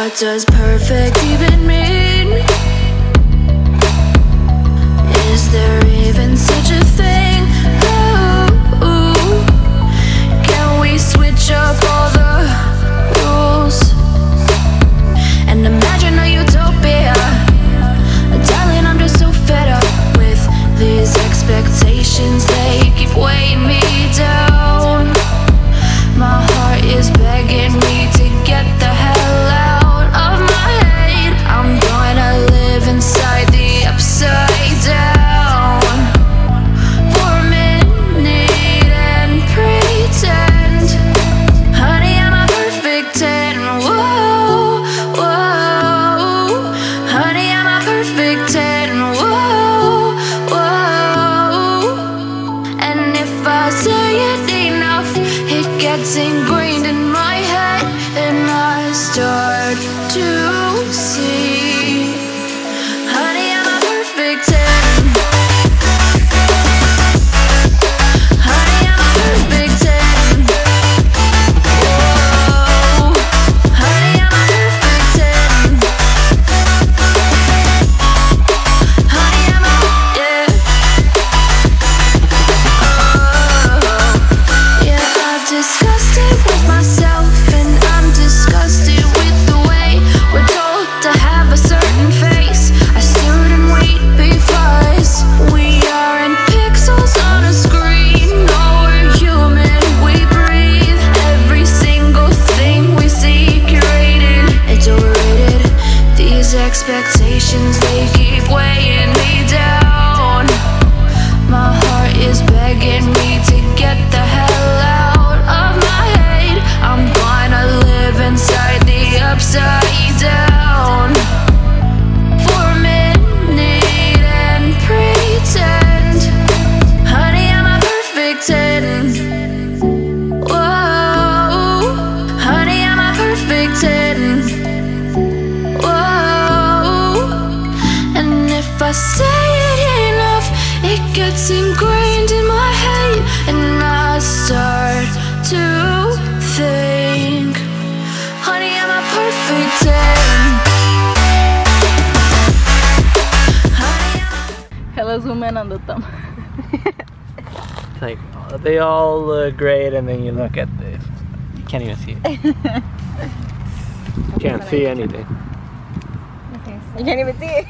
What does perfect even mean? Is there even expectations, they keep weighing me down. My heart is begging. gets ingrained in my head And I start to think Honey, I'm a perfect day Hello, zoom in on the thumb. Like, they all look great and then you look at this You can't even see it. Can't see anything. You can't even see it.